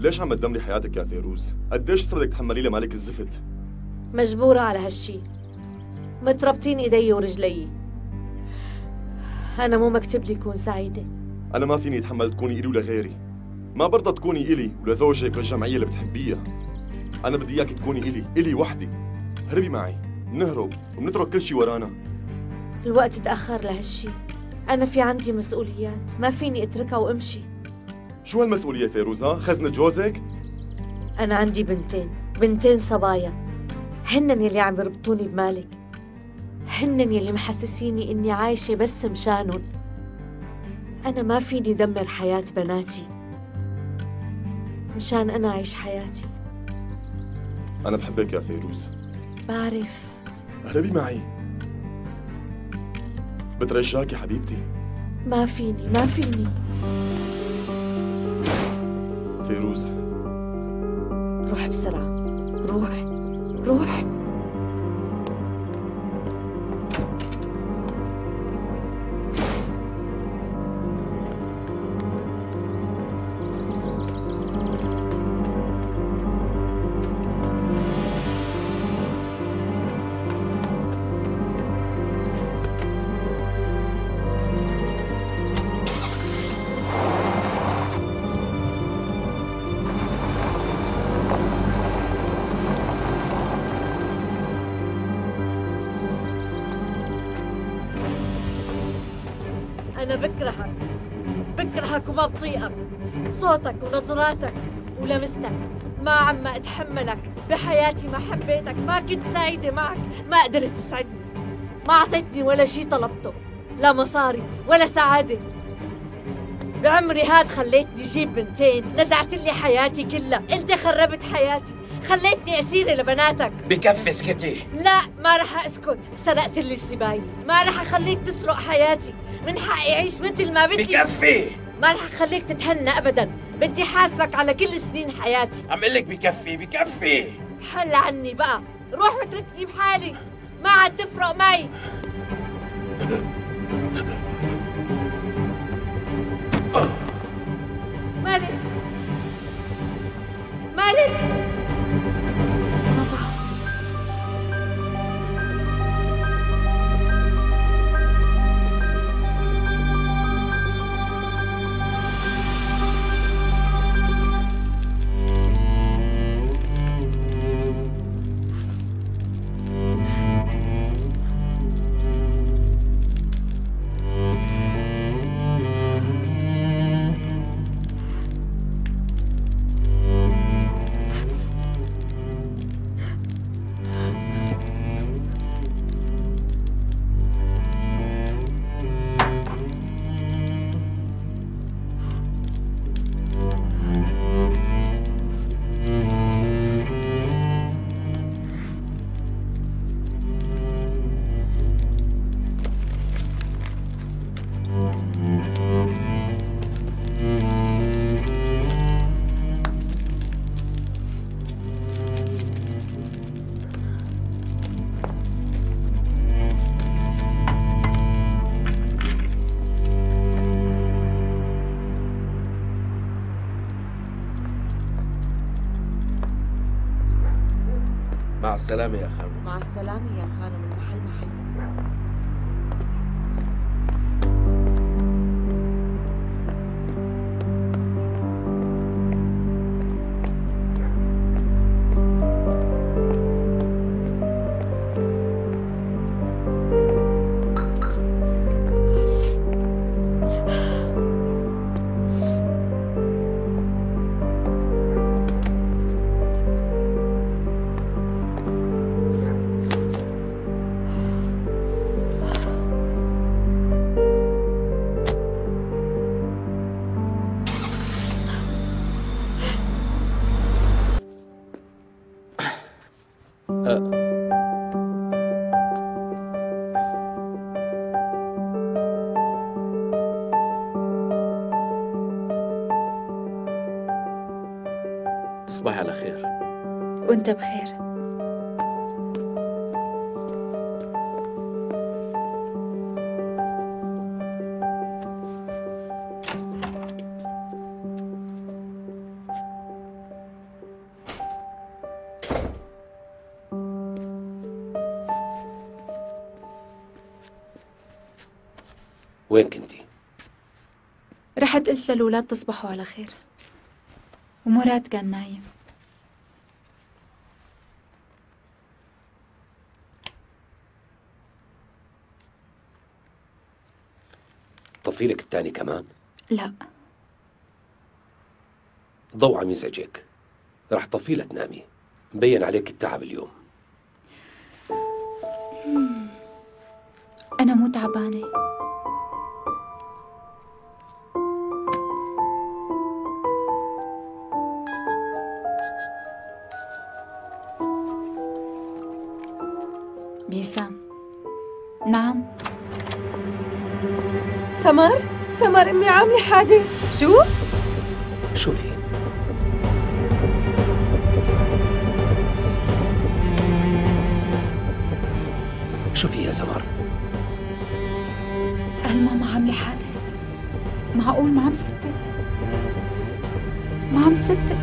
ليش عم تدمري حياتك يا فيروز؟ قديش لسه بدك تحملي لي مالك الزفت؟ مجبورة على هالشي. متربطين إيدي ورجلي. أنا مو مكتوب لي كون سعيدة. أنا ما فيني أتحمل تكوني إلي ولغيري ما برضى تكوني إلي ولزوجك وللجمعية اللي بتحبيها. أنا بدي إياك تكوني إلي إلي وحدي. هربي معي نهرب وبنترك كل شي ورانا. الوقت تأخر لهالشي. أنا في عندي مسؤوليات ما فيني أتركها وأمشي. شو هالمسؤولية فيروز ها؟ خزنة جوزك؟ أنا عندي بنتين بنتين صبايا. هنن يلي عم يربطوني بمالك هنن يلي محسسيني إني عايشة بس مشانن أنا ما فيني دمر حياة بناتي. مشان أنا أعيش حياتي. أنا بحبك يا فيروز. بعرف. هربي معي. بترجاك يا حبيبتي. ما فيني ما فيني. فيروز. روح بسرعة. روح. روح. أنا بكرهك. بكرهك وما بطيقك صوتك ونظراتك ولمستك. ما عم أتحملك. بحياتي ما حبيتك. ما كنت سعيدة معك. ما قدرت تسعدني. ما أعطيتني ولا شي طلبته. لا مصاري ولا سعادة. بعمري هاد خليتني جيب بنتين. نزعت لي حياتي كلها. انت خربت حياتي. خليتني اسيرة لبناتك بكفي اسكتي لا ما رح أسكت. سرقت لي السباية ما رح أخليك تسرق حياتي. من حقي أعيش مثل ما بدي. بكفي. ما رح أخليك تتهنى ابدا. بدي حاسبك على كل سنين حياتي. عم لك بكفي بكفي. حل عني بقى. روح واتركني بحالي. ما عاد تفرق معي. مع السلامة يا خانم. مع السلامة يا خانم. المحل محلي. تصبحي على خير. وأنت بخير. وين كنتي؟ رحت قلت للولاد تصبحوا على خير. ومراد كان نايم. طفيلك الثاني كمان؟ لا. ضوء عم يزعجك رح طفي تنامي. مبين عليك التعب اليوم. أنا مو تعبانة. نعم. سمر سمر أمي عاملة حادث. شو؟ شوفي. شوفي يا سمر قال ماما عاملة حادث. معقول ما عم صدق ما عم صدق